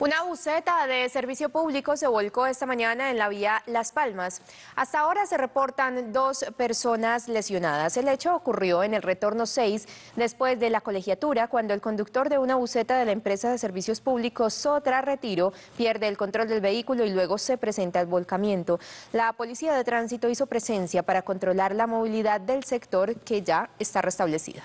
Una buceta de servicio público se volcó esta mañana en la vía Las Palmas. Hasta ahora se reportan dos personas lesionadas. El hecho ocurrió en el retorno 6 después de la colegiatura cuando el conductor de una buceta de la empresa de servicios públicos Sotra Retiro pierde el control del vehículo y luego se presenta el volcamiento. La policía de tránsito hizo presencia para controlar la movilidad del sector que ya está restablecida.